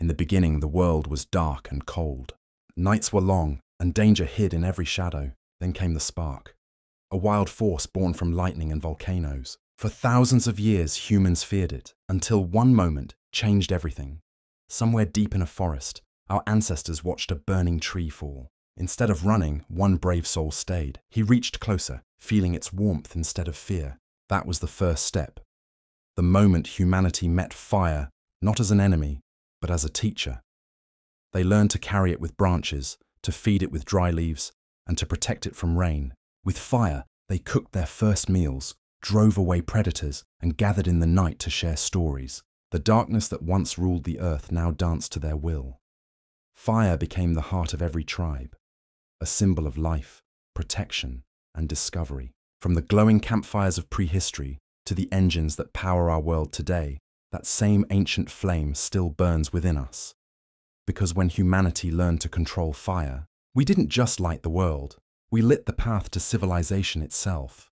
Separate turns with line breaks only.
In the beginning, the world was dark and cold. Nights were long, and danger hid in every shadow. Then came the spark, a wild force born from lightning and volcanoes. For thousands of years, humans feared it, until one moment changed everything. Somewhere deep in a forest, our ancestors watched a burning tree fall. Instead of running, one brave soul stayed. He reached closer, feeling its warmth instead of fear. That was the first step. The moment humanity met fire, not as an enemy, but as a teacher. They learned to carry it with branches, to feed it with dry leaves, and to protect it from rain. With fire, they cooked their first meals, drove away predators, and gathered in the night to share stories. The darkness that once ruled the earth now danced to their will. Fire became the heart of every tribe, a symbol of life, protection, and discovery. From the glowing campfires of prehistory to the engines that power our world today, that same ancient flame still burns within us. Because when humanity learned to control fire, we didn't just light the world, we lit the path to civilization itself.